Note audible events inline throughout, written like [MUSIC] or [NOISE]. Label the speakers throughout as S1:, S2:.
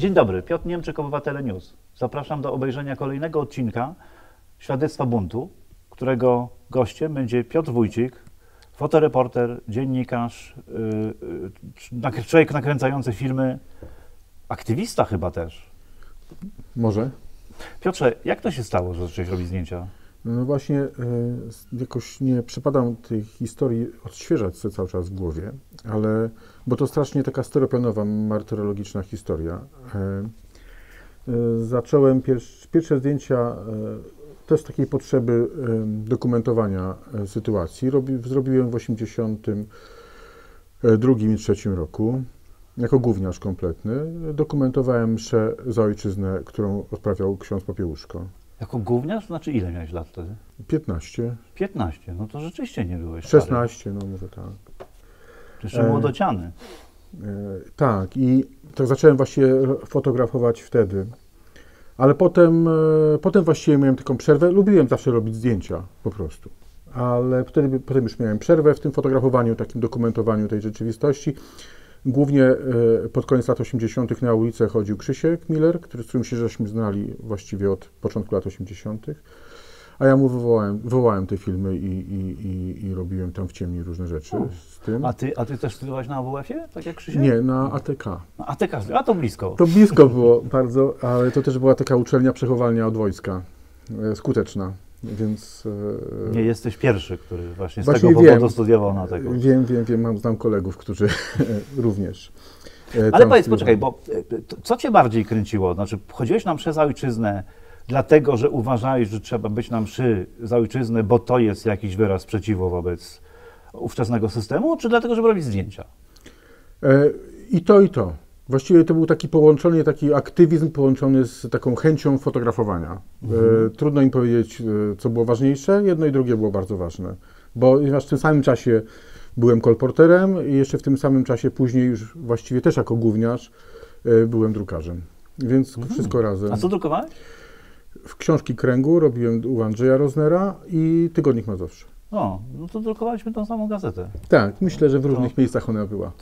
S1: Dzień dobry, Piotr Niemczyk, Obywatele News. Zapraszam do obejrzenia kolejnego odcinka Świadectwa Buntu, którego gościem będzie Piotr Wójcik, fotoreporter, dziennikarz, yy, yy, człowiek nakręcający filmy, aktywista chyba też.
S2: Może.
S1: Piotrze, jak to się stało, że zacząłeś robić zdjęcia?
S2: No właśnie, e, jakoś nie przypadam tej historii odświeżać sobie cały czas w głowie, ale, bo to strasznie taka stereopianowa, martyrologiczna historia. E, e, zacząłem pierwsze, pierwsze zdjęcia też z takiej potrzeby dokumentowania sytuacji. Robi, zrobiłem w 82 i 3 roku jako gówniarz kompletny. Dokumentowałem mszę za ojczyznę, którą odprawiał ksiądz Popiełuszko.
S1: Jako gówniarz? Znaczy ile miałeś lat wtedy?
S2: 15.
S1: 15, no to rzeczywiście nie byłeś
S2: 16, stary. no może tak.
S1: Jeszcze e, młodociany. E,
S2: tak i tak zacząłem właściwie fotografować wtedy. Ale potem, e, potem właściwie miałem taką przerwę. Lubiłem zawsze robić zdjęcia po prostu. Ale wtedy, potem już miałem przerwę w tym fotografowaniu, takim dokumentowaniu tej rzeczywistości. Głównie e, pod koniec lat 80. na ulicę chodził Krzysiek Miller, który, z którym się żeśmy znali właściwie od początku lat 80. A ja mu wywołałem, wywołałem te filmy i, i, i, i robiłem tam w ciemni różne rzeczy z tym.
S1: A ty, a ty też studiowałeś na AWF-ie, tak jak Krzysiek?
S2: Nie, na ATK.
S1: Na ATK, a to blisko.
S2: To blisko było [LAUGHS] bardzo, ale to też była taka uczelnia przechowalnia od wojska, e, skuteczna. Więc.
S1: E, nie jesteś pierwszy, który właśnie z właśnie tego powodu wiem, studiował na tego.
S2: Wiem, wiem, wiem, mam, znam kolegów, którzy [LAUGHS] również.
S1: E, Ale powiedz, poczekaj, bo e, co cię bardziej kręciło? Znaczy, chodziłeś nam przez ojczyznę, dlatego że uważałeś, że trzeba być nam przy za ojczyznę, bo to jest jakiś wyraz sprzeciwu wobec ówczesnego systemu, czy dlatego, żeby robić zdjęcia?
S2: I to, i to. Właściwie to był taki połączony, taki aktywizm połączony z taką chęcią fotografowania. Mhm. E, trudno im powiedzieć, e, co było ważniejsze. Jedno i drugie było bardzo ważne. Bo w tym samym czasie byłem kolporterem i jeszcze w tym samym czasie później już właściwie też jako gówniarz e, byłem drukarzem. Więc mhm. wszystko razem.
S1: A co drukowałeś?
S2: W książki kręgu robiłem u Andrzeja Roznera i Tygodnik Mazowszy.
S1: O, no to drukowaliśmy tą samą gazetę.
S2: Tak, myślę, że w różnych to, miejscach ona była.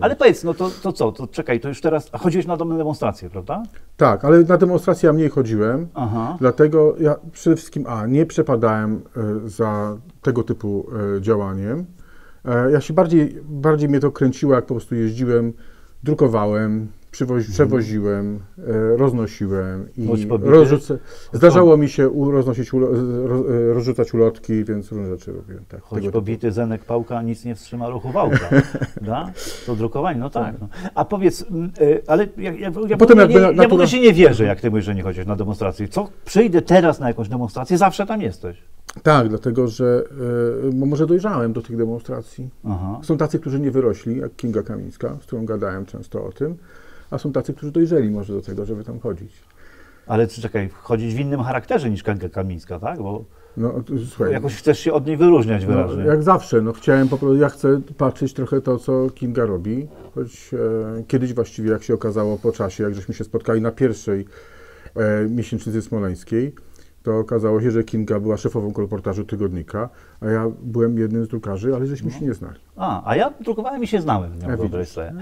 S1: ale powiedz, no to, to co, to czekaj, to już teraz, chodziłeś na demonstrację, prawda?
S2: Tak, ale na demonstrację ja mniej chodziłem, Aha. dlatego ja przede wszystkim, a, nie przepadałem y, za tego typu y, działaniem. Y, ja się bardziej, bardziej mnie to kręciło, jak po prostu jeździłem, drukowałem, przywozi, przewoziłem, e, roznosiłem i rozrzucę, zdarzało mi się u, roznosić, ulo, e, rozrzucać ulotki, więc różne rzeczy robiłem. Tak,
S1: Choć pobity. Zenek Pałka nic nie wstrzyma ruchu wałka, [LAUGHS] da? To drukowanie, no tak. No. A powiedz, e, ale ja, ja, ja, Potem nie, ja w ogóle się nie wierzę, jak ty mówisz, że nie chodzisz na demonstrację. Co, przyjdę teraz na jakąś demonstrację, zawsze tam jesteś.
S2: Tak, dlatego że y, może dojrzałem do tych demonstracji. Aha. Są tacy, którzy nie wyrośli, jak Kinga Kamińska, z którą gadałem często o tym a są tacy, którzy dojrzeli może do tego, żeby tam chodzić.
S1: Ale czekaj, chodzić w innym charakterze niż Kanka Kamińska, tak? Bo no, słuchaj, jakoś chcesz się od niej wyróżniać no, wyraźnie.
S2: No, jak zawsze, no chciałem po prostu, ja chcę patrzeć trochę to, co Kinga robi, choć e, kiedyś właściwie, jak się okazało po czasie, jak żeśmy się spotkali na pierwszej e, miesięcznicy smoleńskiej, to okazało się, że Kinga była szefową kolportażu tygodnika, a ja byłem jednym z drukarzy, ale żeśmy no. się nie znali.
S1: A, a ja drukowałem i się znałem, ja wyobraź sobie.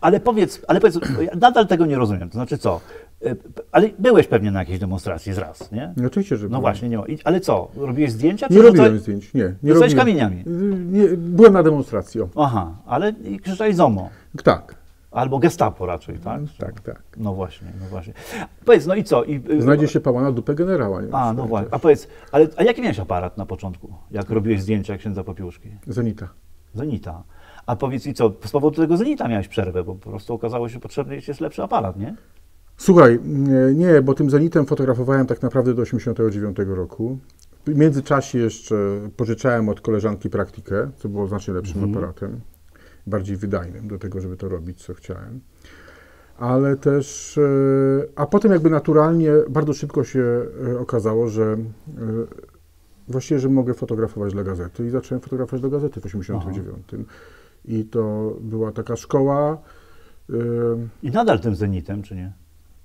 S1: Ale powiedz, ale powiedz, ja nadal tego nie rozumiem. To znaczy co? E, ale byłeś pewnie na jakiejś demonstracji z raz, nie?
S2: No oczywiście, że
S1: No byłem. właśnie, nie. Ale co? Robiłeś zdjęcia?
S2: Nie robiłem zdjęć, nie. Nie
S1: robiłem. kamieniami?
S2: Nie, byłem na demonstracji. O.
S1: Aha, ale krzyczałeś ZOMO.
S2: Tak.
S1: Albo gestapo raczej, tak?
S2: Tak, tak.
S1: No właśnie, no właśnie. Powiedz, no i co? I,
S2: y, Znajdzie się pała na dupę generała. Nie
S1: a, no właśnie. A powiedz, ale a jaki miałeś aparat na początku, jak robiłeś zdjęcia księdza Popiłuszki?
S2: Zenita.
S1: Zenita. A powiedz, i co? Z powodu tego Zenita miałeś przerwę, bo po prostu okazało się, że potrzebny jest lepszy aparat, nie?
S2: Słuchaj, nie, bo tym Zenitem fotografowałem tak naprawdę do 1989 roku. W międzyczasie jeszcze pożyczałem od koleżanki praktykę, co było znacznie lepszym mhm. aparatem bardziej wydajnym do tego, żeby to robić, co chciałem. Ale też, e, a potem jakby naturalnie, bardzo szybko się e, okazało, że e, właściwie, że mogę fotografować dla gazety i zacząłem fotografować dla gazety w 1989. I to była taka szkoła.
S1: I nadal tym Zenitem, czy nie?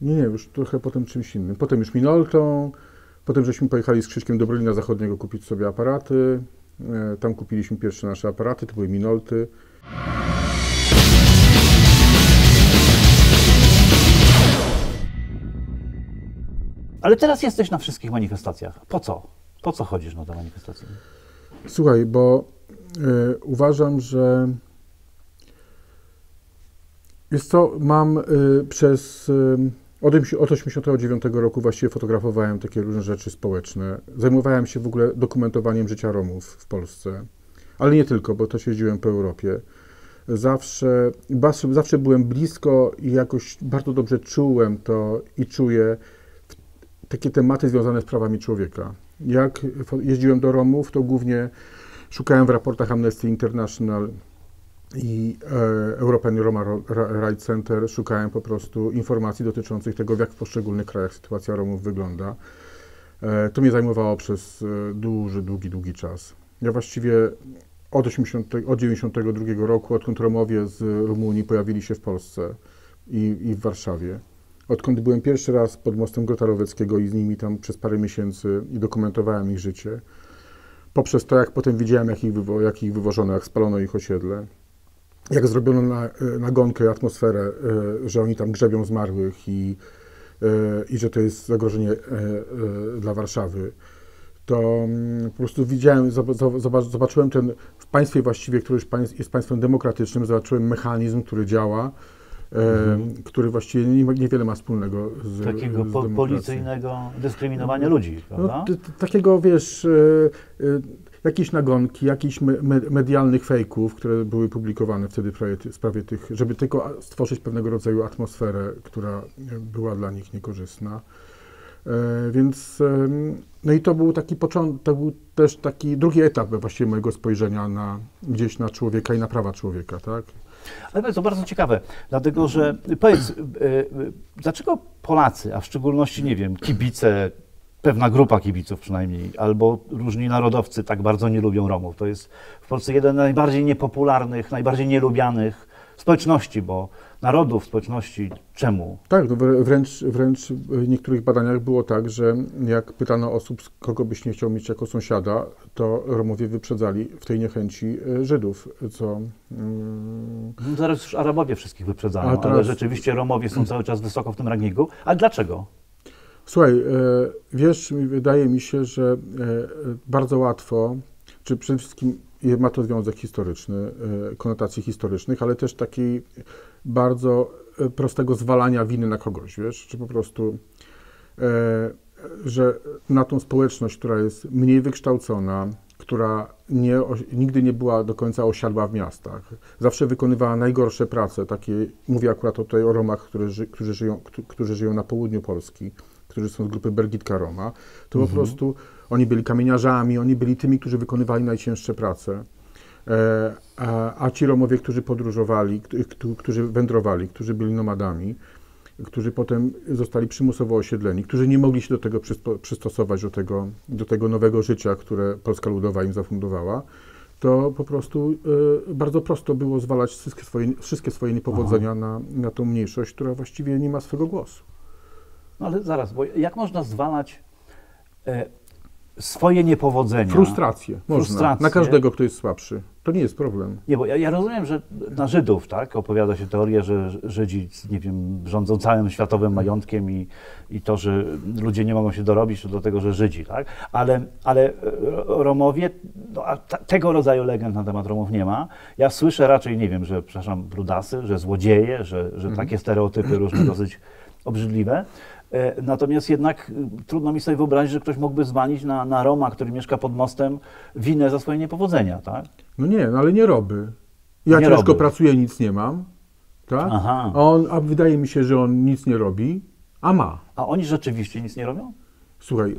S2: Nie, nie, już trochę potem czymś innym. Potem już Minoltą, potem żeśmy pojechali z Krzyśkiem do Berlina Zachodniego kupić sobie aparaty. Tam kupiliśmy pierwsze nasze aparaty, to były Minolty.
S1: Ale teraz jesteś na wszystkich manifestacjach. Po co? Po co chodzisz na te manifestacje?
S2: Słuchaj, bo y, uważam, że jest co, mam y, przez y, od, ośm- od 89 roku właściwie fotografowałem takie różne rzeczy społeczne. Zajmowałem się w ogóle dokumentowaniem życia Romów w Polsce, ale nie tylko, bo też jeździłem po Europie. Zawsze, zawsze, byłem blisko i jakoś bardzo dobrze czułem to i czuję takie tematy związane z prawami człowieka. Jak jeździłem do Romów, to głównie szukałem w raportach Amnesty International i e, European Roma Rights Center, szukałem po prostu informacji dotyczących tego, jak w poszczególnych krajach sytuacja Romów wygląda. E, to mnie zajmowało przez e, duży, długi, długi czas. Ja właściwie od, 80, od 92 roku, odkąd Romowie z Rumunii pojawili się w Polsce i, i w Warszawie, odkąd byłem pierwszy raz pod mostem Grotaroweckiego i z nimi tam przez parę miesięcy i dokumentowałem ich życie, poprzez to, jak potem widziałem, jak ich, wywo- jak ich wywożono, jak spalono ich osiedle, jak zrobiono na, e, nagonkę, atmosferę, e, że oni tam grzebią zmarłych i, e, i że to jest zagrożenie dla Warszawy, to mm, po prostu widziałem, zob- zob- zobaczyłem ten, w państwie właściwie, które jest państwem demokratycznym, zobaczyłem mechanizm, który działa, e, który właściwie niewiele ma wspólnego z
S1: Takiego
S2: z
S1: po, policyjnego dyskryminowania ludzi, prawda?
S2: No, t- t- takiego, wiesz, e, e, jakieś nagonki, jakichś me, me, medialnych fejków, które były publikowane wtedy w sprawie, tych, żeby tylko stworzyć pewnego rodzaju atmosferę, która e, była dla nich niekorzystna. E, Więc, no i to był taki początek, to był też taki drugi etap właściwie mojego spojrzenia na, gdzieś na człowieka i na prawa człowieka, tak?
S1: Ale to bardzo ciekawe, dlatego że powiedz, y, y, dlaczego Polacy, a w szczególności, nie wiem, kibice, pewna grupa kibiców przynajmniej, albo różni narodowcy tak bardzo nie lubią Romów? To jest w Polsce jeden z najbardziej niepopularnych, najbardziej nielubianych społeczności, bo narodów, społeczności, czemu?
S2: Tak, no wrę- wręcz, wręcz w niektórych badaniach było tak, że jak pytano osób, kogo byś nie chciał mieć jako sąsiada, to Romowie wyprzedzali w tej niechęci e, Żydów, co mm,
S1: No Zaraz już Arabowie wszystkich wyprzedzają,
S2: A
S1: ale
S2: teraz-
S1: rzeczywiście Romowie są cały czas wysoko w tym rankingu. A dlaczego?
S2: Słuchaj, e, wiesz, wydaje mi się, że e, bardzo łatwo, czy przede wszystkim ma to związek historyczny, konotacji historycznych, ale też takiej bardzo e, prostego zwalania winy na kogoś, wiesz, czy po prostu, e, że na tą społeczność, która jest mniej wykształcona, która nie, nigdy nie była do końca osiadła w miastach, zawsze wykonywała najgorsze prace, takie, mówię akurat tutaj o Romach, które ży, którzy, żyją, któ- którzy żyją na południu Polski, którzy są z grupy Bergitka Roma, to po prostu oni byli kamieniarzami, oni byli tymi, którzy wykonywali najcięższe prace. E, a, a ci Romowie, którzy podróżowali, któ- któ- którzy wędrowali, którzy byli nomadami, którzy potem zostali przymusowo osiedleni, którzy nie mogli się do tego przystosować, do tego, do tego nowego życia, które Polska Ludowa im zafundowała, to po prostu e, bardzo prosto było zwalać wszystkie swoje, wszystkie swoje niepowodzenia na, na tą mniejszość, która właściwie nie ma swego głosu.
S1: No ale zaraz, bo jak można zwalać e, swoje niepowodzenia?
S2: Frustrację można.
S1: Frustrację.
S2: Na każdego, kto jest słabszy. To nie jest problem.
S1: Nie, bo ja, ja rozumiem, że na Żydów, tak, opowiada się teorię, że Żydzi, nie wiem, rządzą całym światowym majątkiem i, i to, że ludzie nie mogą się dorobić, to do tego, że Żydzi, tak, ale, ale e, Romowie, no, a ta, tego rodzaju legend na temat Romów nie ma. Ja słyszę raczej, nie wiem, że, przepraszam, brudasy, że złodzieje, że, że takie stereotypy różne dosyć obrzydliwe. E, Natomiast jednak y, trudno mi sobie wyobrazić, że ktoś mógłby zwalić na, na Roma, który mieszka pod mostem, winę za swoje niepowodzenia, tak?
S2: No nie, no ale nie roby. Ja
S1: Nie
S2: ciężko pracuję, nic nie mam. Tak?
S1: Aha.
S2: A, on, a wydaje mi się, że on nic nie robi, a ma.
S1: A oni rzeczywiście nic nie robią?
S2: Słuchaj,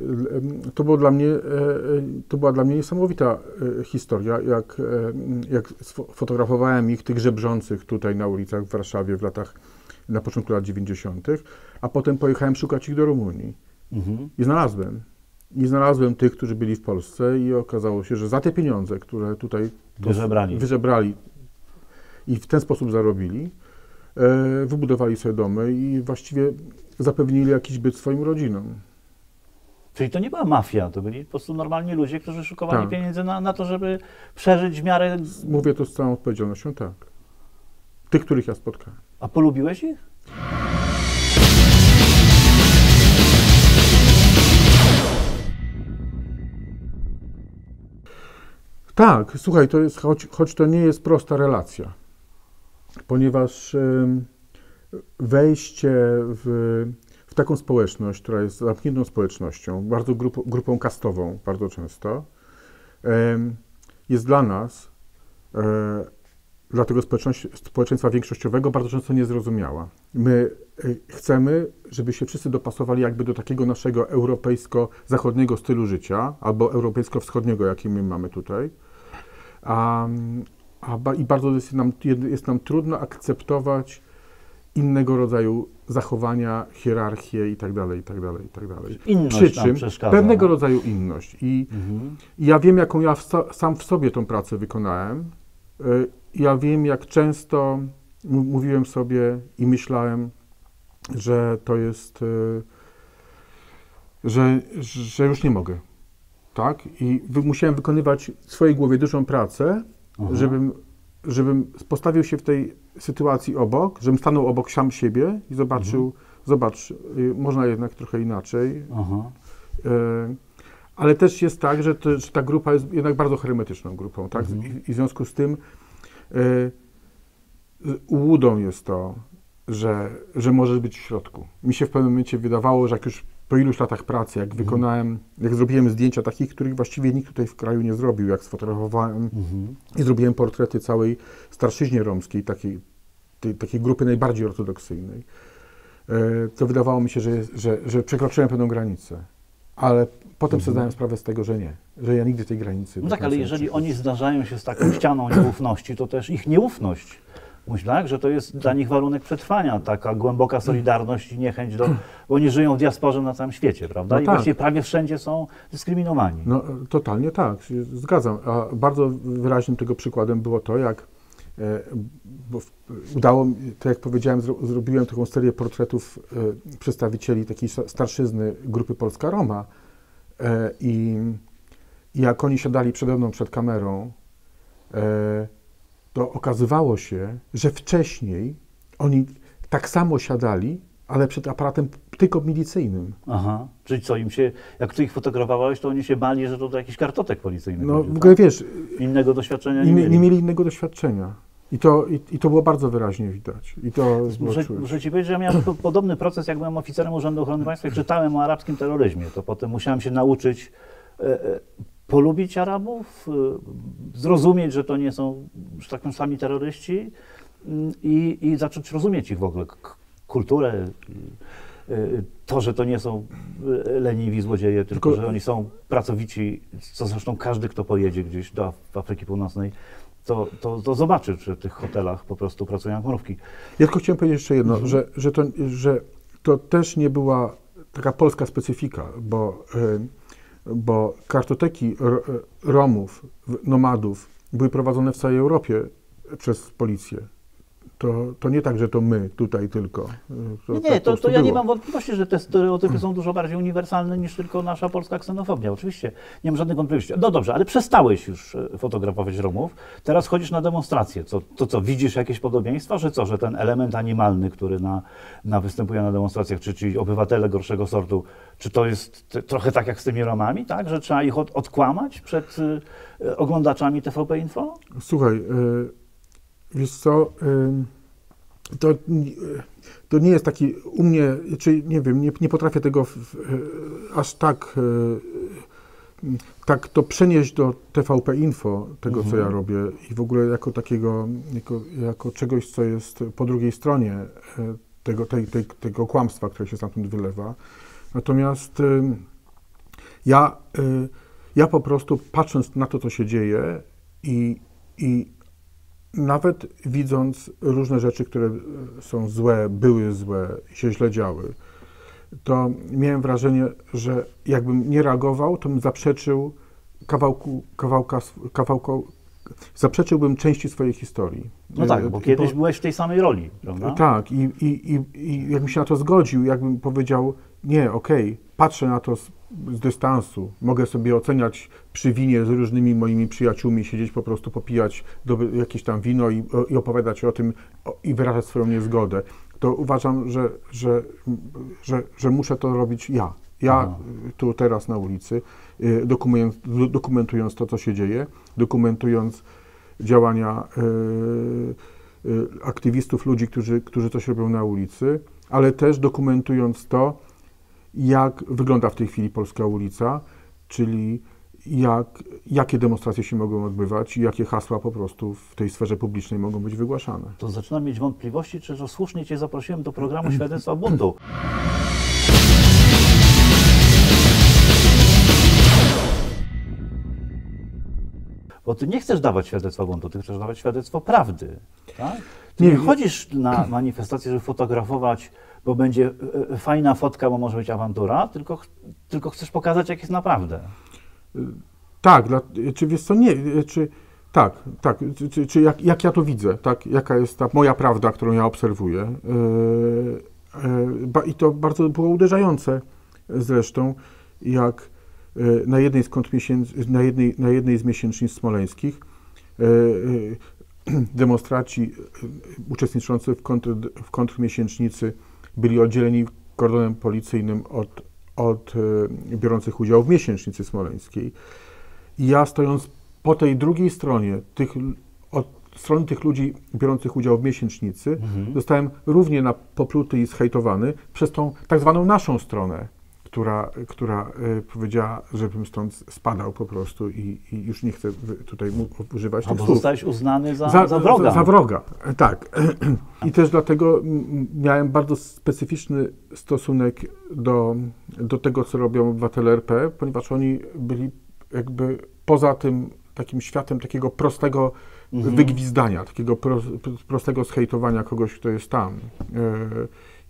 S2: to, było dla mnie, e, e, to była dla mnie niesamowita e, historia, jak, e, jak fotografowałem ich, tych żebrzących tutaj na ulicach w Warszawie w latach, na początku lat 90., a potem pojechałem szukać ich do Rumunii.
S1: Mhm.
S2: I znalazłem. I znalazłem tych, którzy byli w Polsce i okazało się, że za te pieniądze, które tutaj
S1: Wyżebrali.
S2: wyżebrali i w ten sposób zarobili, e, wybudowali sobie domy i właściwie zapewnili jakiś byt swoim rodzinom.
S1: Czyli to nie była mafia, to byli po prostu normalni ludzie, którzy szukowali
S2: Tak.
S1: pieniędzy na, na to, żeby przeżyć w miarę...
S2: Mówię to z całą odpowiedzialnością, tak. Tych, których ja spotkałem.
S1: A polubiłeś ich?
S2: Tak, słuchaj, to jest, choć, choć to nie jest prosta relacja, ponieważ wejście w, w taką społeczność, która jest zamkniętą społecznością, bardzo grupą, grupą kastową bardzo często, jest dla nas, e, dla tego społeczeństwa większościowego bardzo często niezrozumiała. My e, chcemy, żeby się wszyscy dopasowali jakby do takiego naszego europejsko-zachodniego stylu życia, albo europejsko-wschodniego, jaki my mamy tutaj. A, a, ba- I bardzo jest nam, jest nam trudno akceptować innego rodzaju zachowania, hierarchię i tak dalej, i tak dalej, i tak dalej.
S1: Inność
S2: Przy czym pewnego rodzaju inność. I
S1: Mhm.
S2: i ja wiem, jaką ja w, sam w sobie tą pracę wykonałem. Y, Ja wiem, jak często mówiłem sobie i myślałem, że to jest, y, że, że już nie mogę. Tak? I musiałem wykonywać w swojej głowie dużą pracę,
S1: Aha.
S2: żebym, żebym postawił się w tej sytuacji obok, żebym stanął obok sam siebie i zobaczył, zobacz, y, można jednak trochę inaczej,
S1: Aha.
S2: E, Ale też jest tak, że, to, że ta grupa jest jednak bardzo hermetyczną grupą, tak?
S1: Mhm.
S2: I, I w związku z tym ułudą jest to, że, że możesz być w środku. Mi się w pewnym momencie wydawało, że jak już po iluś latach pracy, jak wykonałem, jak zrobiłem zdjęcia takich, których właściwie nikt tutaj w kraju nie zrobił, jak sfotografowałem
S1: Mhm.
S2: i zrobiłem portrety całej starszyźnie romskiej, takiej, tej, takiej grupy najbardziej ortodoksyjnej, e, to wydawało mi się, że, że, że przekroczyłem pewną granicę. Ale potem sobie zdałem sprawę z tego, że nie, że ja nigdy tej granicy.
S1: No tak, ale jeżeli oni zdarzają się z taką ścianą nieufności, to też ich nieufność. Myślę, tak, że to jest dla nich warunek przetrwania, taka głęboka solidarność i niechęć do, bo oni żyją w diasporze na całym świecie, prawda?
S2: No
S1: I
S2: tak.
S1: właściwie prawie wszędzie są dyskryminowani.
S2: No totalnie tak, zgadzam. A bardzo wyraźnym tego przykładem było to, jak e, bo udało mi, tak jak powiedziałem, zro, zrobiłem taką serię portretów e, przedstawicieli takiej sta- starszyzny grupy Polska Roma e, i, i jak oni siadali przede mną przed kamerą, to okazywało się, że wcześniej oni tak samo siadali, ale przed aparatem tylko milicyjnym.
S1: Aha. Czyli co, im się, jak ty ich fotografowałeś, to oni się bali, że to do jakiś kartotek policyjnych
S2: No
S1: będzie,
S2: w
S1: tak?
S2: ogóle wiesz,
S1: Innego doświadczenia nie,
S2: nie,
S1: mieli.
S2: nie mieli innego doświadczenia. I to, i, I to było bardzo wyraźnie widać. I to
S1: Muszę, muszę Ci powiedzieć, że ja miałem po- podobny proces, jak byłem oficerem Urzędu Ochrony Państwa i czytałem o arabskim terroryzmie. To potem musiałem się nauczyć e, e, polubić Arabów, e, zrozumieć, że to nie są, że tak powiem, sami terroryści mm, i, i zacząć rozumieć ich w ogóle, kulturę, e, e, to, że to nie są leniwi złodzieje, tylko,
S2: Tylko-
S1: że oni są pracowici, co zresztą każdy, kto pojedzie gdzieś do Af- Afryki Północnej, to, to, to zobaczy, że w tych hotelach po prostu pracują jak mrówki.
S2: Ja tylko chciałem powiedzieć jeszcze jedno,
S1: Mhm.
S2: że, że, to, że to też nie była taka polska specyfika, bo, y, bo kartoteki ro, Romów, nomadów były prowadzone w całej Europie przez policję. To, to nie tak, że to my tutaj tylko. y, To,
S1: Nie,
S2: tak
S1: nie, to,
S2: prostu
S1: to ja nie mam wątpliwości, że te stereotypy są dużo bardziej uniwersalne niż tylko nasza polska ksenofobia. Oczywiście, nie mam żadnych wątpliwości. No dobrze, ale przestałeś już e, fotografować Romów, teraz chodzisz na demonstrację. Co, to co, widzisz jakieś podobieństwa, że co, że ten element animalny, który na, na występuje na demonstracjach, czy ci obywatele gorszego sortu, czy to jest trochę tak jak z tymi Romami, tak, że trzeba ich od, odkłamać przed y, oglądaczami TVP Info?
S2: Słuchaj, y, wiesz co, to, y, to nie jest taki u mnie, czy nie wiem, nie, nie potrafię tego w, w, y, aż tak, y, tak to przenieść do TVP Info, tego co ja robię i w ogóle jako takiego, jako, jako czegoś, co jest po drugiej stronie tego, tej, tej, tego kłamstwa, które się stamtąd wylewa. Natomiast ja, ja po prostu patrząc na to, co się dzieje i, i nawet widząc różne rzeczy, które e, są złe, były złe, się źle działy, to miałem wrażenie, że jakbym nie reagował, to bym zaprzeczył kawałku, kawałka, kawałko, zaprzeczyłbym części swojej historii.
S1: No tak, bo kiedyś byłeś w tej samej roli, prawda?
S2: tak, i, i, i, i jakbym się na to zgodził, jakbym powiedział, nie, okej, patrzę na to z, z dystansu, mogę sobie oceniać przy winie z różnymi moimi przyjaciółmi, siedzieć po prostu, popijać do, jakieś tam wino i, i opowiadać o tym o, i wyrażać swoją niezgodę, to uważam, że, że, że, że muszę to robić ja. Ja
S1: Aha.
S2: y, tu teraz na ulicy, y, dokumentując, dokumentując to, co się dzieje, dokumentując działania e, e, aktywistów, ludzi, którzy, którzy coś robią na ulicy, ale też dokumentując to, jak wygląda w tej chwili polska ulica, czyli jak, jakie demonstracje się mogą odbywać i jakie hasła po prostu w tej sferze publicznej mogą być wygłaszane.
S1: To zaczynam mieć wątpliwości, czy że słusznie Cię zaprosiłem do programu Świadectwa Buntu. [CLEARS THROAT] Bo ty nie chcesz dawać świadectwa buntu, ty chcesz dawać świadectwo prawdy. Tak? Ty nie,
S2: Nie,
S1: chodzisz na manifestację, żeby fotografować, bo będzie e, e, fajna fotka, bo może być awantura, tylko, tylko chcesz pokazać, jak jest naprawdę.
S2: Tak, dla, czy wiesz co, nie, czy tak, tak, czy, czy, jak, jak ja to widzę, tak, jaka jest ta moja prawda, którą ja obserwuję. I to bardzo było uderzające zresztą, jak na jednej z miesięc, na jednej, na jednej z miesięcznic smoleńskich [CLEARS THROAT] demonstraci uczestniczący w, kontr, w kontrmiesięcznicy byli oddzieleni kordonem policyjnym od, od yy, biorących udział w miesięcznicy smoleńskiej. I ja stojąc po tej drugiej stronie, tych, od strony tych ludzi biorących udział w miesięcznicy, zostałem równie na, popluty i zhejtowany przez tą tak zwaną naszą stronę, która, która e, powiedziała, żebym stąd spadał po prostu i, i już nie chcę tutaj używać tych
S1: Albo
S2: słów.
S1: zostałeś uznany za, za, wroga.
S2: Za, za wroga, e, tak. [CLEARS THROAT] I też dlatego miałem bardzo specyficzny stosunek do, do tego, co robią obywatele RP, ponieważ oni byli jakby poza tym takim światem takiego prostego
S1: Mhm.
S2: wygwizdania, takiego pro, prostego zhejtowania kogoś, kto jest tam. E,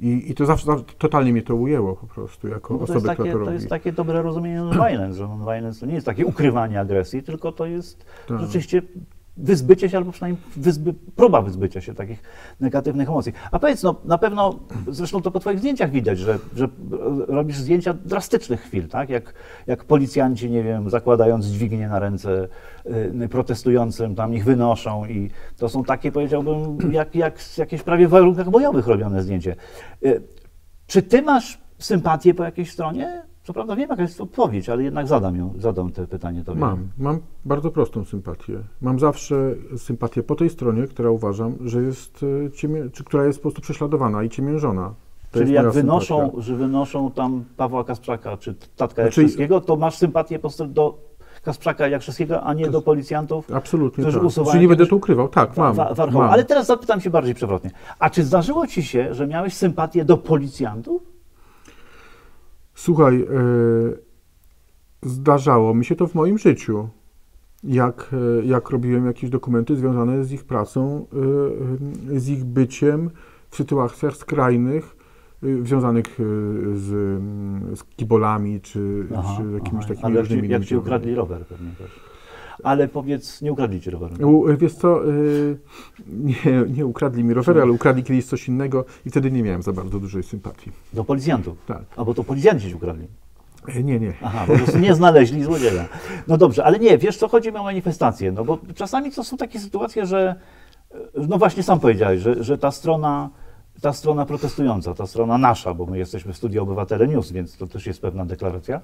S2: I, I to zawsze, zawsze totalnie mnie to ujęło po prostu, jako
S1: No to,
S2: osobę, która to
S1: to
S2: robi.
S1: jest takie dobre rozumienie non-violence, że non-violence to nie jest takie ukrywanie agresji, tylko to jest
S2: Tak.
S1: rzeczywiście wyzbycie się, albo przynajmniej wyzby, próba wyzbycia się takich negatywnych emocji. A powiedz, no na pewno, zresztą to po Twoich zdjęciach widać, że, że robisz zdjęcia drastycznych chwil, tak? Jak, jak policjanci, nie wiem, zakładając dźwignię na ręce y, protestującym, tam ich wynoszą i to są takie, powiedziałbym, jak, jak jakieś prawie w warunkach bojowych robione zdjęcie. Y, czy Ty masz sympatię po jakiejś stronie? Co prawda wiem, jaka jest odpowiedź, ale jednak zadam ją, zadam to pytanie Tobie.
S2: Mam, mam bardzo prostą sympatię. Mam zawsze sympatię po tej stronie, która uważam, że jest, e, ciemię, czy która jest po prostu prześladowana i ciemiężona. To
S1: Czyli jak wynoszą,
S2: sympatia.
S1: że wynoszą tam Pawła Kasprzaka czy Tatka
S2: Znaczy-
S1: Jakrzewskiego, to masz sympatię do Kasprzaka i Jakrzewskiego, a nie do policjantów?
S2: Absolutnie
S1: którzy
S2: tak.
S1: usuwają
S2: Czyli nie będę to ukrywał. Tak, mam.
S1: Wa-
S2: mam.
S1: Ale teraz zapytam się bardziej przewrotnie. A czy zdarzyło Ci się, że miałeś sympatię do policjantów?
S2: Słuchaj, e, zdarzało mi się to w moim życiu. Jak, e, jak robiłem jakieś dokumenty związane z ich pracą, e, z ich byciem w sytuacjach skrajnych, związanych z, z kibolami, czy,
S1: Aha,
S2: czy jakimiś
S1: aha.
S2: takimi
S1: Ale jak ci,
S2: różnymi
S1: jak ci ukradli rower pewnie też. Ale powiedz, nie ukradli Ci roweru.
S2: U, Wiesz co, y, [LAUGHS] nie, nie ukradli mi rowery, ale ukradli kiedyś coś innego i wtedy nie miałem za bardzo dużej sympatii.
S1: Do policjantów.
S2: Tak.
S1: Albo to policjanci Ci ukradli.
S2: E, Nie, nie.
S1: Aha, po prostu nie znaleźli złodzieja. No dobrze, ale nie, wiesz co, chodzi mi o manifestacje, no bo czasami to są takie sytuacje, że, no właśnie sam powiedziałeś, że, że ta strona, ta strona protestująca, ta strona nasza, bo my jesteśmy w studiu Obywatele News, więc to też jest pewna deklaracja,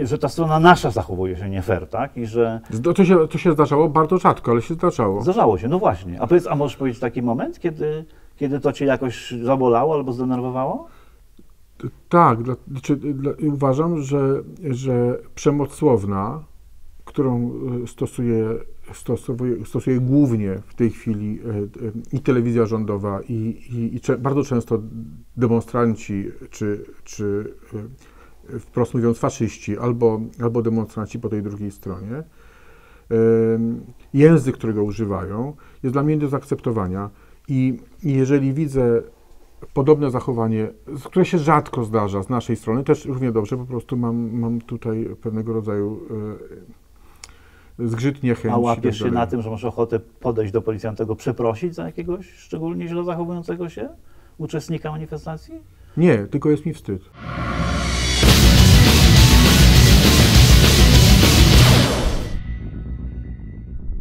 S1: e, że ta strona nasza zachowuje się nie fair, tak? I że
S2: To, się, to się zdarzało bardzo rzadko, ale się zdarzało.
S1: zdarzało się, no właśnie. A powiedz, a możesz powiedzieć taki moment, kiedy, kiedy to cię jakoś zabolało albo zdenerwowało?
S2: Tak, dla, znaczy, dla, uważam, że, że przemoc słowna, którą e, stosuje, stosuje, stosuje głównie w tej chwili e, e, i telewizja rządowa, i, i, i bardzo często demonstranci, czy, czy e, wprost mówiąc faszyści, albo, albo demonstranci po tej drugiej stronie, język, którego używają, jest dla mnie nie do zaakceptowania. I jeżeli widzę podobne zachowanie, które się rzadko zdarza z naszej strony, też równie dobrze, po prostu mam, mam tutaj pewnego rodzaju zgrzyt niechęci.
S1: A
S2: tak
S1: łapiesz się na tym, że masz ochotę podejść do policjanta, przeprosić za jakiegoś szczególnie źle zachowującego się uczestnika manifestacji?
S2: Nie, tylko jest mi wstyd.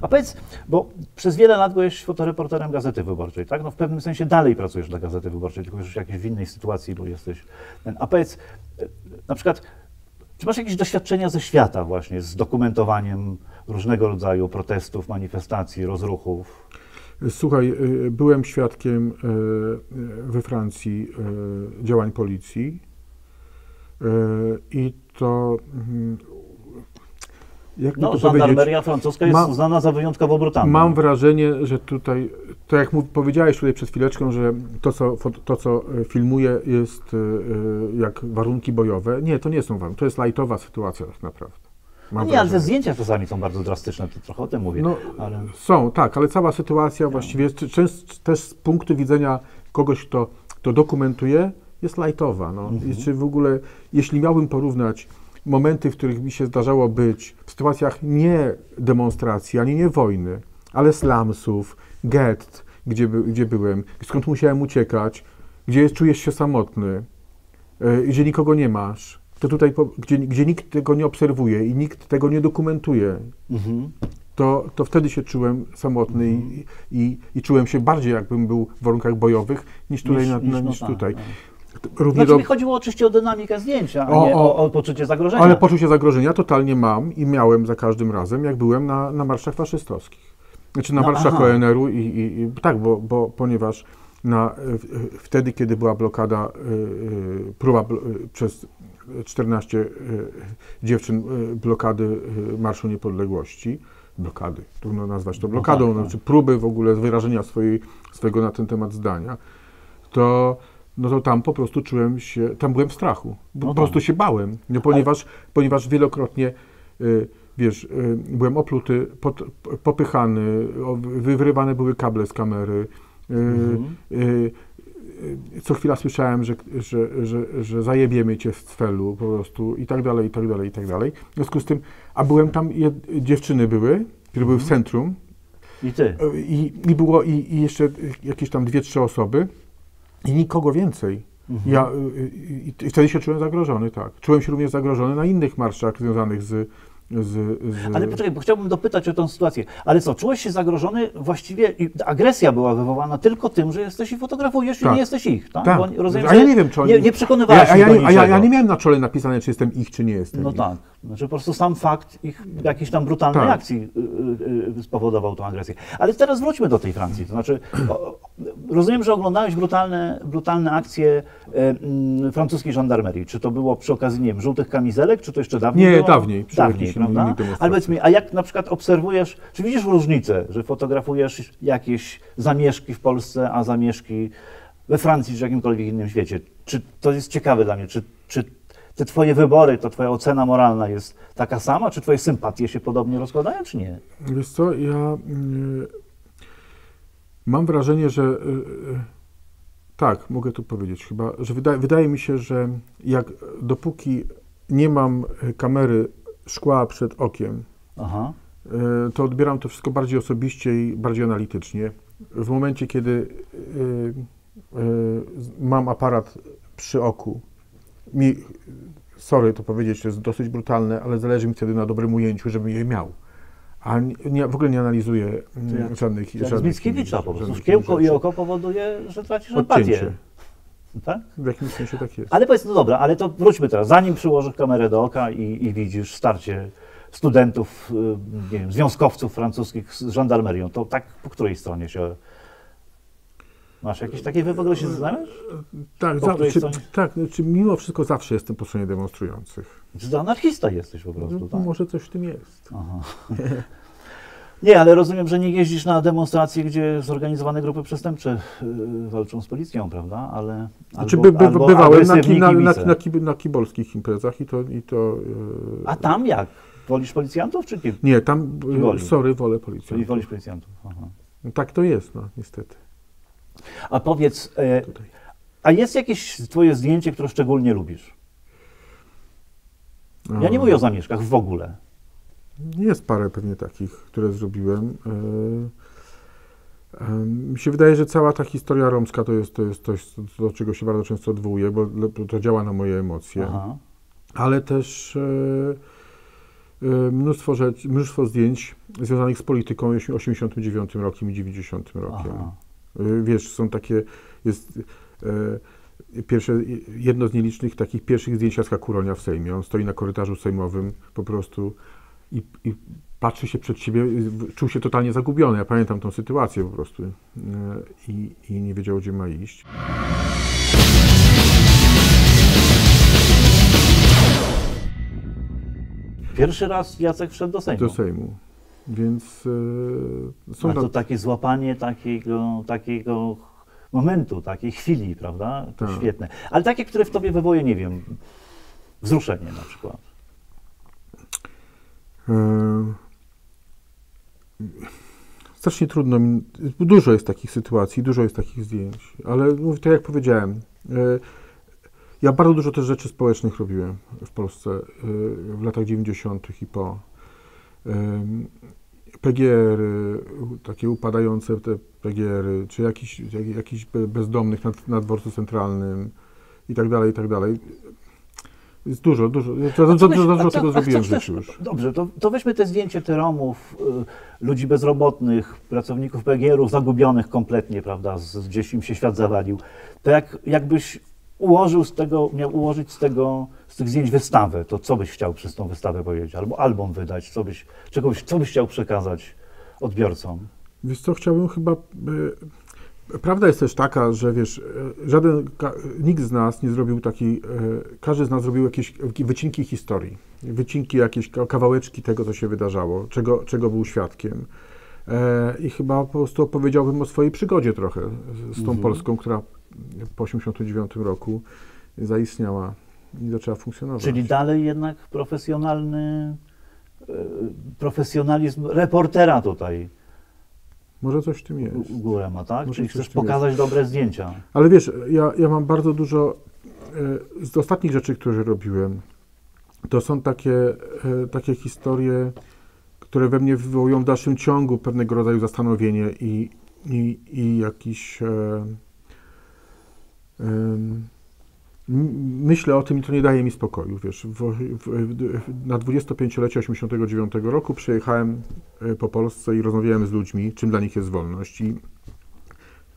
S1: A powiedz, bo przez wiele lat byłeś fotoreporterem Gazety Wyborczej, tak? No w pewnym sensie dalej pracujesz dla Gazety Wyborczej, tylko już w jakiejś w innej sytuacji, bo jesteś ten. A powiedz, e, na przykład, czy masz jakieś doświadczenia ze świata właśnie, z dokumentowaniem różnego rodzaju protestów, manifestacji, rozruchów.
S2: Słuchaj, y, byłem świadkiem y, y, we Francji działań policji i to, mm, jak
S1: No,
S2: to
S1: żandarmeria francuska jest
S2: Ma-
S1: uznana za wyjątkowo brutalną.
S2: mam wrażenie, że tutaj, tak jak mów, powiedziałeś tutaj przed chwileczką, że to co, to, co filmuję jest jak warunki bojowe. Nie, to nie są warunki, to jest lajtowa sytuacja tak naprawdę. Mam
S1: nie, ale te zdjęcia czasami są bardzo drastyczne, to trochę o tym mówię.
S2: No,
S1: ale...
S2: Są, tak, ale cała sytuacja właściwie jest, częst, też z punktu widzenia kogoś, kto to dokumentuje, jest lajtowa. No.
S1: Mhm.
S2: Czy w ogóle, jeśli miałbym porównać momenty, w których mi się zdarzało być w sytuacjach nie demonstracji, ani nie wojny, ale slumsów, gett, gdzie, gdzie byłem, skąd musiałem uciekać, gdzie czujesz się samotny, y, gdzie nikogo nie masz, to tutaj, gdzie, gdzie nikt tego nie obserwuje i nikt tego nie dokumentuje,
S1: Mhm.
S2: to, to wtedy się czułem samotny i, i, i czułem się bardziej, jakbym był w warunkach bojowych, niż tutaj.
S1: Niż-
S2: na,
S1: niż- no
S2: niż
S1: tak,
S2: tutaj.
S1: tak.
S2: Równie
S1: Znaczy
S2: do,
S1: mi chodziło oczywiście o dynamikę zdjęcia, a
S2: O,
S1: nie o,
S2: o.
S1: poczucie zagrożenia.
S2: ale poczucie zagrożenia totalnie mam i miałem za każdym razem, jak byłem na, na marszach faszystowskich. Znaczy na
S1: No,
S2: marszach. ONR-u i, i, i tak, bo, bo ponieważ na, w- wtedy, kiedy była blokada, y, y, próba bl- y, przez 14 y, dziewczyn y, blokady y, Marszu Niepodległości, blokady, trudno nazwać to blokadą,
S1: tak, tak.
S2: znaczy próby w ogóle wyrażenia swojej, swojego na ten temat zdania, to, no to tam po prostu czułem się, tam byłem w strachu. Po
S1: No
S2: prostu
S1: tak.
S2: się bałem, no, ponieważ, ponieważ wielokrotnie, wiesz, byłem opluty, pot, popychany, o, wyrywane były kable z kamery.
S1: Mhm.
S2: y, y, co chwila słyszałem, że, że, że, że zajebiemy cię z celu po prostu i tak dalej, i tak dalej, i tak dalej. W związku z tym, a byłem tam, jed, dziewczyny były, które były w centrum
S1: I ty.
S2: i, i było i, i jeszcze jakieś tam dwie, trzy osoby i nikogo więcej.
S1: Mhm.
S2: Ja y, y, i wtedy się czułem zagrożony, tak. Czułem się również zagrożony na innych marszach związanych z... z, z
S1: Ale poczekaj, bo chciałbym dopytać o tę sytuację. Ale co, czułeś się zagrożony właściwie i agresja była wywołana tylko tym, że jesteś i fotografujesz i
S2: Tak.
S1: nie jesteś ich, tak?
S2: Tak.
S1: Bo rozumiem,
S2: A ja nie wiem, czy oni-
S1: nie, nie przekonywałeś
S2: ja, a, ja, a ja, ja nie miałem na czole napisane, czy jestem ich, czy nie jestem
S1: No
S2: ich.
S1: tak. Znaczy po prostu sam fakt ich jakiejś tam brutalnej
S2: Tak.
S1: akcji y, y, y, spowodował tą agresję. Ale teraz wróćmy do tej Francji. To znaczy, rozumiem, że oglądałeś brutalne, brutalne akcje francuskiej żandarmerii. Czy to było przy okazji, nie wiem, żółtych kamizelek, czy to jeszcze dawniej
S2: Nie,
S1: było?
S2: dawniej,
S1: Dawniej, prawda? Ale powiedz mi, a jak na przykład obserwujesz, czy widzisz różnicę, że fotografujesz jakieś zamieszki w Polsce, a zamieszki we Francji czy w jakimkolwiek innym świecie? Czy to jest ciekawe dla mnie? Czy, czy te twoje wybory, to twoja ocena moralna jest taka sama? Czy twoje sympatie się podobnie rozkładają, czy nie?
S2: Wiesz co, ja y, mam wrażenie, że y, y, tak, mogę to powiedzieć chyba, że wydaje, wydaje mi się, że jak dopóki nie mam y, kamery szkła przed okiem,
S1: Aha.
S2: y, to odbieram to wszystko bardziej osobiście i bardziej analitycznie. W momencie, kiedy y, z- mam aparat przy oku, mi, sorry to powiedzieć, to jest dosyć brutalne, ale zależy mi wtedy na dobrym ujęciu, żebym je miał. A nie, w ogóle nie analizuję mm,
S1: jak-
S2: żadnych,
S1: Jak z
S2: żadnych
S1: Mickiewicza po prostu. Szkiełko i oko powoduje, że tracisz empatię. Tak?
S2: W jakimś sensie tak jest.
S1: Ale powiedz, no dobra, ale to wróćmy teraz. Zanim przyłożysz kamerę do oka i, i widzisz starcie studentów, y, nie wiem, związkowców francuskich z żandarmerią, to tak po której stronie się... Masz jakieś takie w ogóle się zastanawiasz?
S2: Tak,
S1: po
S2: za,
S1: której
S2: czy, tak, czy mimo wszystko zawsze jestem po stronie demonstrujących.
S1: Czy to anarchista jesteś po prostu,
S2: No,
S1: tak?
S2: Może coś w tym jest.
S1: Aha. [LAUGHS] Nie, ale rozumiem, że nie jeździsz na demonstracje, gdzie zorganizowane grupy przestępcze y, walczą z policją, prawda? Ale
S2: Znaczy,
S1: albo-
S2: by, by,
S1: albo
S2: bywałem na, na, na, na, kib, na kibolskich imprezach i to... I to e,
S1: A tam jak? Wolisz policjantów, czy nie?
S2: Nie, tam, e,
S1: Woli.
S2: sorry, wolę policjantów.
S1: wolisz policjantów. Aha.
S2: No, tak to jest, no, niestety.
S1: A powiedz, e, a jest jakieś twoje zdjęcie, które szczególnie lubisz? Ja nie mówię o zamieszkach w ogóle.
S2: Jest parę pewnie takich, które zrobiłem. E, e, Mi się wydaje, że cała ta historia romska to jest, to jest coś, do czego się bardzo często odwołuję, bo to działa na moje emocje.
S1: Aha.
S2: Ale też e, mnóstwo, rzeczy, mnóstwo zdjęć związanych z polityką 89 rokiem i 90 rokiem.
S1: Aha.
S2: Wiesz, są takie, jest e, pierwsze, jedno z nielicznych takich pierwszych zdjęć Jacka Kuronia w Sejmie. On stoi na korytarzu sejmowym po prostu i, i patrzy się przed siebie, czuł się totalnie zagubiony. Ja pamiętam tą sytuację po prostu y, i, i nie wiedział, gdzie ma iść.
S1: Pierwszy raz Jacek wszedł do Sejmu.
S2: do Sejmu. Więc y, są
S1: A to takie złapanie takiego, takiego momentu, takiej chwili, prawda? To
S2: Tak.
S1: świetne. Ale takie, które w tobie wywołuje, nie wiem, wzruszenie na przykład.
S2: E, Strasznie trudno mi. Dużo jest takich sytuacji, dużo jest takich zdjęć, ale tak jak powiedziałem, e, ja bardzo dużo też rzeczy społecznych robiłem w Polsce e, w latach 90. i po. Em, PGR-y, takie upadające te PGR-y, czy jakiś, jak- jakichś be- bezdomnych na, na dworcu centralnym i tak dalej, i tak dalej. Jest dużo, dużo. Za
S1: a
S2: dużo
S1: co-
S2: tego zrobiłem w życiu już.
S1: Dobrze, to, to weźmy te zdjęcie Tyromów, y, ludzi bezrobotnych, pracowników PGR-ów, zagubionych kompletnie, prawda, z, gdzieś im się świat zawalił. To jak, jakbyś ułożył z tego, miał ułożyć z tego, z tych zdjęć wystawę, to co byś chciał przez tą wystawę powiedzieć? Albo album wydać, co byś, czegoś, co byś chciał przekazać odbiorcom?
S2: Wiesz co, chciałbym chyba... e, Prawda jest też taka, że wiesz, e, żaden, nikt z nas nie zrobił takiej, e, każdy z nas zrobił jakieś wycinki historii, wycinki, jakieś ka- kawałeczki tego, co się wydarzało, czego, czego był świadkiem. E, I chyba po prostu opowiedziałbym o swojej przygodzie trochę z, tą
S1: Mhm.
S2: Polską, która po 1989 roku zaistniała i zaczęła funkcjonować.
S1: Czyli dalej jednak profesjonalny, y, profesjonalizm reportera tutaj
S2: Może coś w tym jest.
S1: u górę ma, tak?
S2: Może
S1: Czyli chcesz pokazać dobre zdjęcia.
S2: Ale wiesz, ja, ja mam bardzo dużo e, z ostatnich rzeczy, które robiłem, to są takie, e, takie historie, które we mnie wywołują w dalszym ciągu pewnego rodzaju zastanowienie i, i, i jakiś. E, myślę o tym i to nie daje mi spokoju. Wiesz, w, w, na 25-lecie 89 roku przyjechałem e, po Polsce i rozmawiałem z ludźmi, czym dla nich jest wolność. I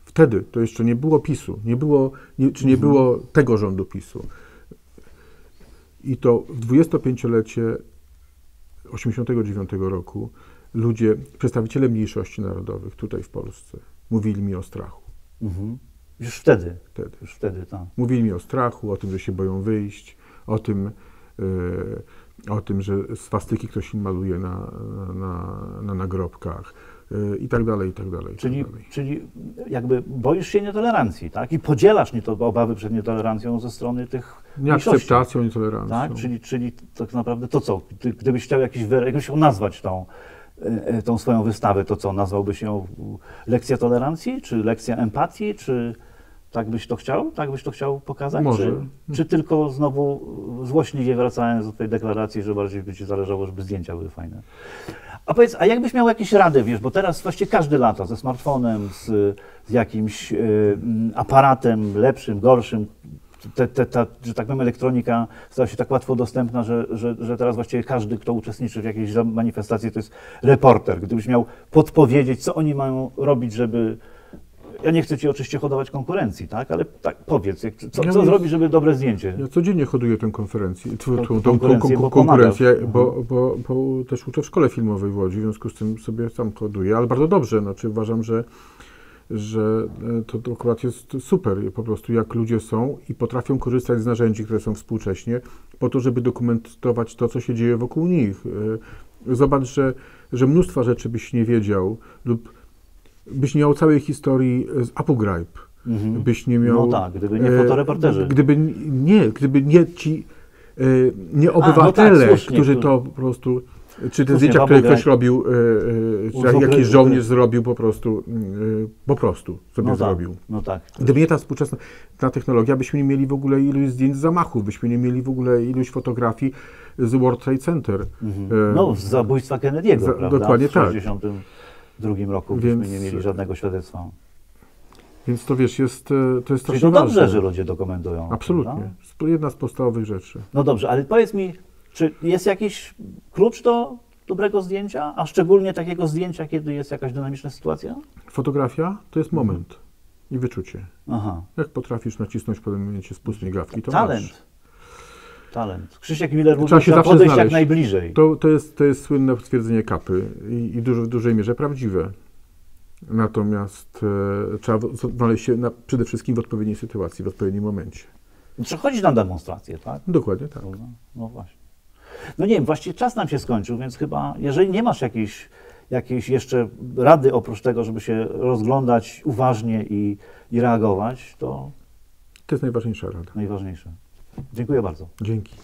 S2: wtedy to jeszcze nie było PiSu, nie było, nie, czy nie
S1: Mhm.
S2: było tego rządu PiSu. I to w 25-lecie 89 roku ludzie, przedstawiciele mniejszości narodowych tutaj w Polsce, mówili mi o strachu.
S1: Mhm. Już wtedy,
S2: Wtedy.
S1: już wtedy, tak.
S2: Mówili mi o strachu, o tym, że się boją wyjść, o tym, e, o tym, że swastyki ktoś im maluje na, na, na nagrobkach e, i tak dalej, i tak dalej. i
S1: Czyli,
S2: tak dalej.
S1: czyli jakby boisz się nietolerancji, tak? I podzielasz nie to obawy przed nietolerancją ze strony tych.
S2: Nieakceptacją, nietolerancją.
S1: Tak? Czyli, czyli tak naprawdę to co? Ty, gdybyś chciał jakiś, chciał nazwać tą, e, tą swoją wystawę, to co? Nazwałbyś ją lekcja tolerancji, czy lekcja empatii, czy tak byś to chciał? Tak byś to chciał pokazać?
S2: Może.
S1: Czy, czy tylko znowu złośliwie wracając do tej deklaracji, że bardziej by ci zależało, żeby zdjęcia były fajne? A powiedz, a jakbyś miał jakieś rady, wiesz, bo teraz właściwie każdy lata ze smartfonem, z, z jakimś e, mm, aparatem lepszym, gorszym. Te, te, ta, że tak powiem, elektronika stała się tak łatwo dostępna, że, że, że teraz właściwie każdy, kto uczestniczy w jakiejś manifestacji, to jest reporter. Gdybyś miał podpowiedzieć, co oni mają robić, żeby. Ja nie chcę ci oczywiście hodować konkurencji, tak? Ale tak powiedz, co,
S2: Ja
S1: co zrobić, żeby dobre zdjęcie?
S2: Ja codziennie hoduję tę konferencję, tą, tą, tą
S1: konkurencję,
S2: kon-
S1: bo
S2: konkurencję, bo, bo, bo też uczę w szkole filmowej w Łodzi, w związku z tym sobie sam hoduję, ale bardzo dobrze, znaczy uważam, że, że e, to, to akurat jest super, po prostu jak ludzie są i potrafią korzystać z narzędzi, które są współcześnie, po to, żeby dokumentować to, co się dzieje wokół nich. E, Zobacz, że, że mnóstwo rzeczy byś nie wiedział lub byś nie miał całej historii z Abu Ghraib,
S1: Mhm.
S2: byś nie miał...
S1: No tak, gdyby nie
S2: e,
S1: fotoreporterzy.
S2: Gdyby nie, gdyby nie ci, e, nie
S1: no
S2: obywatele,
S1: tak, słusznie,
S2: którzy
S1: tu-
S2: to po prostu, czy te zdjęcia, które ktoś robił, e, e, czy jakiś żołnierz zrobił po prostu, e, po prostu sobie
S1: no tak,
S2: zrobił.
S1: no tak.
S2: Gdyby nie ta współczesna ta technologia, byśmy nie mieli w ogóle iluś zdjęć z zamachów, byśmy nie mieli w ogóle iluś fotografii z World Trade Center.
S1: Mhm.
S2: E,
S1: No, z zabójstwa Kennedy'ego,
S2: za-
S1: prawda?
S2: dokładnie
S1: w. 1962 roku byśmy
S2: Więc-
S1: nie mieli żadnego świadectwa.
S2: Więc to wiesz, jest, e, to jest
S1: Czyli to dobrze,
S2: ważne.
S1: że ludzie dokumentują.
S2: Absolutnie. To jedna z podstawowych rzeczy.
S1: No dobrze, ale powiedz mi, czy jest jakiś klucz do dobrego zdjęcia, a szczególnie takiego zdjęcia, kiedy jest jakaś dynamiczna sytuacja?
S2: Fotografia to jest moment i wyczucie.
S1: Aha,
S2: Jak potrafisz nacisnąć w pewnym momencie spust migawki, to
S1: talent.
S2: masz.
S1: Talent. Krzysiek Miller mówił,
S2: Trzeba się
S1: trzeba
S2: zawsze
S1: podejść jak
S2: znaleźć.
S1: najbliżej.
S2: To, to, jest, to jest słynne stwierdzenie kapy i, i dużo, w dużej mierze prawdziwe. Natomiast e, trzeba znaleźć się na, przede wszystkim w odpowiedniej sytuacji, w odpowiednim momencie.
S1: Trzeba chodzić na demonstrację, tak?
S2: Dokładnie tak.
S1: Prawda? No właśnie. No nie wiem, właściwie czas nam się skończył, więc chyba, jeżeli nie masz jakiejś, jakiejś jeszcze rady oprócz tego, żeby się rozglądać uważnie i, i reagować, to
S2: To jest najważniejsza rada.
S1: najważniejsze. Dziękuję bardzo.
S2: Dzięki.